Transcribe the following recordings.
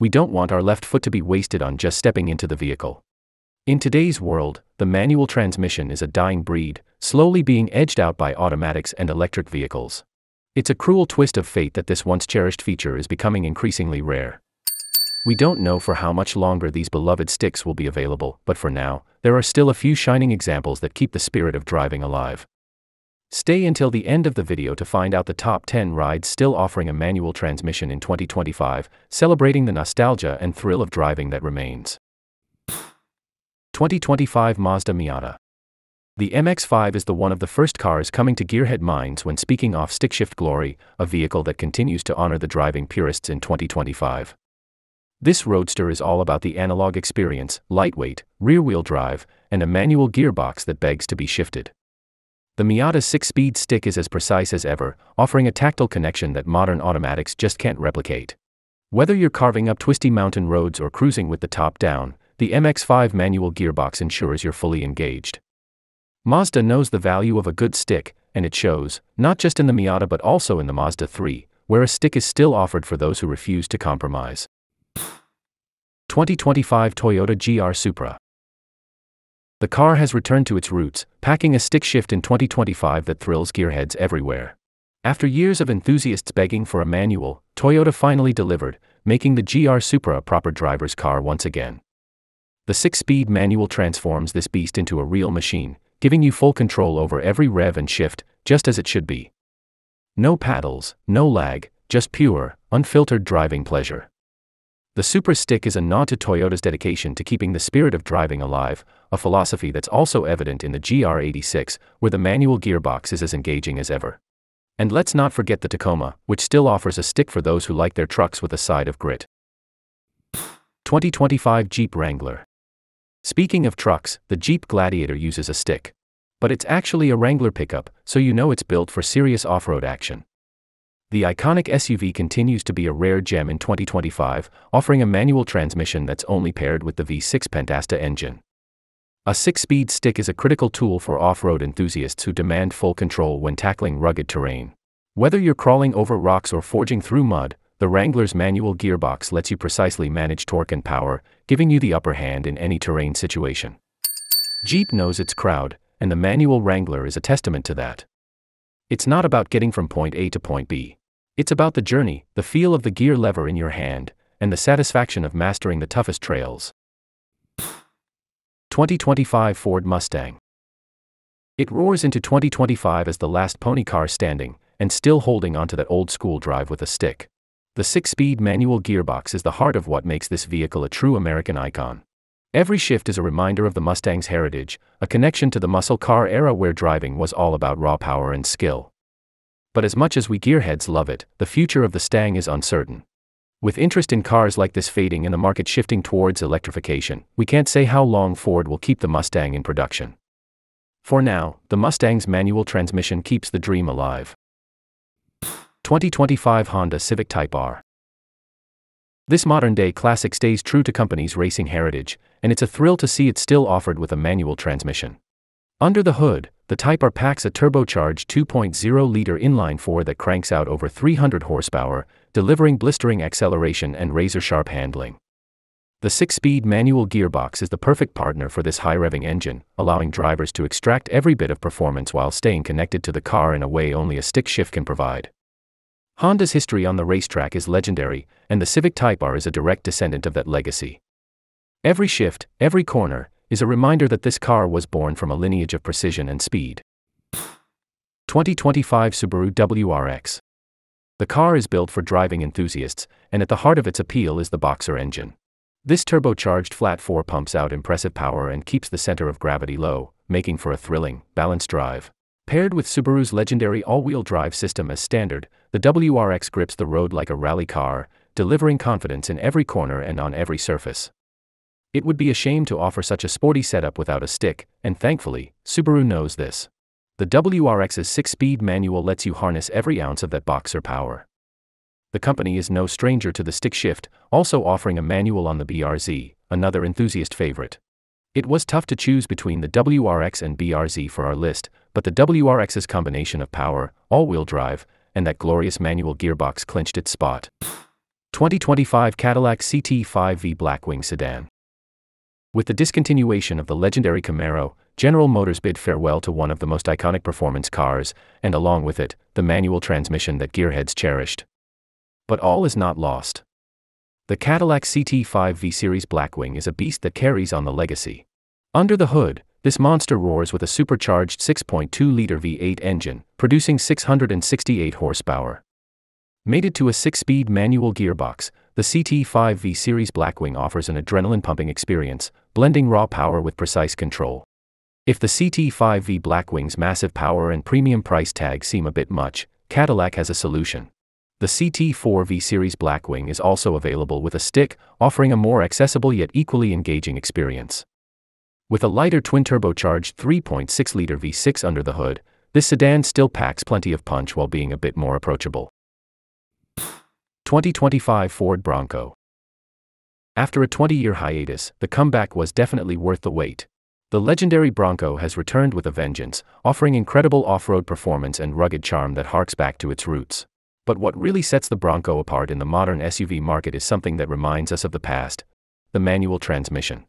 We don't want our left foot to be wasted on just stepping into the vehicle. In today's world, the manual transmission is a dying breed, slowly being edged out by automatics and electric vehicles. It's a cruel twist of fate that this once cherished feature is becoming increasingly rare. We don't know for how much longer these beloved sticks will be available, but for now, there are still a few shining examples that keep the spirit of driving alive. Stay until the end of the video to find out the top 10 rides still offering a manual transmission in 2025, celebrating the nostalgia and thrill of driving that remains. 2025 Mazda Miata. The MX5 is the one of the first cars coming to gearhead minds when speaking off stickshift glory, a vehicle that continues to honor the driving purists in 2025. This roadster is all about the analog experience, lightweight, rear wheel drive, and a manual gearbox that begs to be shifted. The Miata's six speed stick is as precise as ever, offering a tactile connection that modern automatics just can't replicate. Whether you're carving up twisty mountain roads or cruising with the top down, the MX5 manual gearbox ensures you're fully engaged. Mazda knows the value of a good stick, and it shows, not just in the Miata but also in the Mazda 3, where a stick is still offered for those who refuse to compromise. 2025 Toyota GR Supra. The car has returned to its roots, packing a stick shift in 2025 that thrills gearheads everywhere. After years of enthusiasts begging for a manual, Toyota finally delivered, making the GR Supra a proper driver's car once again. The six speed manual transforms this beast into a real machine, giving you full control over every rev and shift, just as it should be. No paddles, no lag, just pure, unfiltered driving pleasure. The Supra Stick is a nod to Toyota's dedication to keeping the spirit of driving alive, a philosophy that's also evident in the GR86, where the manual gearbox is as engaging as ever. And let's not forget the Tacoma, which still offers a stick for those who like their trucks with a side of grit. 2025 Jeep Wrangler. Speaking of trucks, the Jeep Gladiator uses a stick. But it's actually a Wrangler pickup, so you know it's built for serious off road action. The iconic SUV continues to be a rare gem in 2025, offering a manual transmission that's only paired with the V6 Pentastar engine. A six speed stick is a critical tool for off road enthusiasts who demand full control when tackling rugged terrain. Whether you're crawling over rocks or forging through mud, the Wrangler's manual gearbox lets you precisely manage torque and power, giving you the upper hand in any terrain situation. Jeep knows its crowd, and the manual Wrangler is a testament to that. It's not about getting from point A to point B. It's about the journey, the feel of the gear lever in your hand, and the satisfaction of mastering the toughest trails. 2025 Ford Mustang. It roars into 2025 as the last pony car standing, and still holding onto that old school drive with a stick. The six speed manual gearbox is the heart of what makes this vehicle a true American icon. Every shift is a reminder of the Mustang's heritage, a connection to the muscle car era where driving was all about raw power and skill. But as much as we gearheads love it, the future of the Stang is uncertain. With interest in cars like this fading and the market shifting towards electrification, we can't say how long Ford will keep the Mustang in production. For now, the Mustang's manual transmission keeps the dream alive. 2025 Honda Civic Type R. This modern day classic stays true to company's racing heritage, and it's a thrill to see it still offered with a manual transmission. Under the hood, the Type R packs a turbocharged 2.0 liter inline 4 that cranks out over 300 horsepower, delivering blistering acceleration and razor sharp handling. The six speed manual gearbox is the perfect partner for this high revving engine, allowing drivers to extract every bit of performance while staying connected to the car in a way only a stick shift can provide. Honda's history on the racetrack is legendary, and the Civic Type R is a direct descendant of that legacy. Every shift, every corner, is a reminder that this car was born from a lineage of precision and speed. 2025 Subaru WRX. The car is built for driving enthusiasts, and at the heart of its appeal is the Boxer engine. This turbocharged flat 4 pumps out impressive power and keeps the center of gravity low, making for a thrilling, balanced drive. Paired with Subaru's legendary all wheel drive system as standard, the WRX grips the road like a rally car, delivering confidence in every corner and on every surface. It would be a shame to offer such a sporty setup without a stick, and thankfully, Subaru knows this. The WRX's 6 speed manual lets you harness every ounce of that boxer power. The company is no stranger to the stick shift, also offering a manual on the BRZ, another enthusiast favorite. It was tough to choose between the WRX and BRZ for our list, but the WRX's combination of power, all wheel drive, and that glorious manual gearbox clinched its spot. 2025 Cadillac CT5V Blackwing Sedan. With the discontinuation of the legendary Camaro, General Motors bid farewell to one of the most iconic performance cars, and along with it, the manual transmission that gearheads cherished. But all is not lost. The Cadillac CT5 V Series Blackwing is a beast that carries on the legacy. Under the hood, this monster roars with a supercharged 6.2 liter V8 engine, producing 668 horsepower. Mated to a six speed manual gearbox, the CT5V Series Blackwing offers an adrenaline pumping experience, blending raw power with precise control. If the CT5V Blackwing's massive power and premium price tag seem a bit much, Cadillac has a solution. The CT4V Series Blackwing is also available with a stick, offering a more accessible yet equally engaging experience. With a lighter twin turbocharged 3.6 liter V6 under the hood, this sedan still packs plenty of punch while being a bit more approachable. 2025 Ford Bronco. After a 20 year hiatus, the comeback was definitely worth the wait. The legendary Bronco has returned with a vengeance, offering incredible off road performance and rugged charm that harks back to its roots. But what really sets the Bronco apart in the modern SUV market is something that reminds us of the past the manual transmission.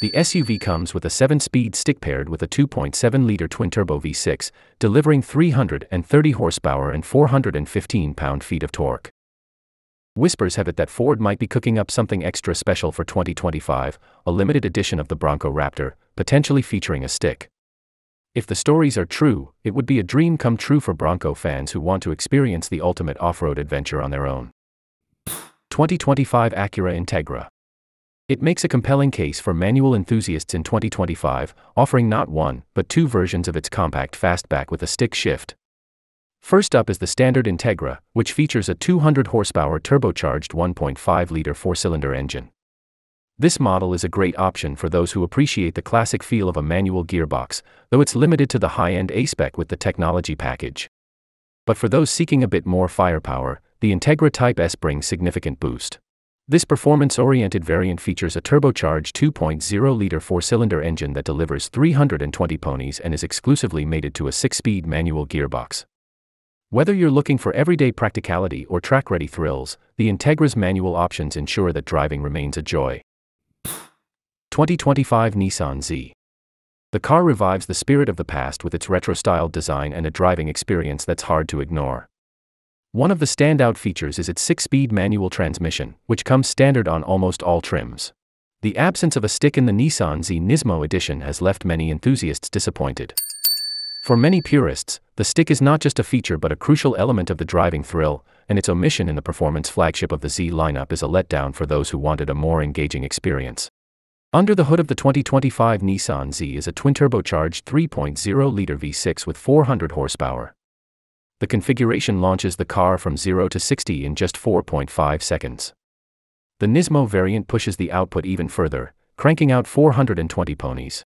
The SUV comes with a 7 speed stick paired with a 2.7 liter twin turbo V6, delivering 330 horsepower and 415 pound feet of torque. Whispers have it that Ford might be cooking up something extra special for 2025, a limited edition of the Bronco Raptor, potentially featuring a stick. If the stories are true, it would be a dream come true for Bronco fans who want to experience the ultimate off road adventure on their own. 2025 Acura Integra. It makes a compelling case for manual enthusiasts in 2025, offering not one, but two versions of its compact fastback with a stick shift. First up is the standard Integra, which features a 200 horsepower turbocharged 1.5 liter four cylinder engine. This model is a great option for those who appreciate the classic feel of a manual gearbox, though it's limited to the high end A spec with the technology package. But for those seeking a bit more firepower, the Integra Type S brings significant boost. This performance oriented variant features a turbocharged 2.0 liter four cylinder engine that delivers 320 ponies and is exclusively mated to a six speed manual gearbox. Whether you're looking for everyday practicality or track ready thrills, the Integra's manual options ensure that driving remains a joy. 2025 Nissan Z. The car revives the spirit of the past with its retro styled design and a driving experience that's hard to ignore. One of the standout features is its six speed manual transmission, which comes standard on almost all trims. The absence of a stick in the Nissan Z Nismo edition has left many enthusiasts disappointed. For many purists, the stick is not just a feature but a crucial element of the driving thrill, and its omission in the performance flagship of the Z lineup is a letdown for those who wanted a more engaging experience. Under the hood of the 2025 Nissan Z is a twin turbocharged 3.0 liter V6 with 400 horsepower. The configuration launches the car from 0 to 60 in just 4.5 seconds. The Nismo variant pushes the output even further, cranking out 420 ponies.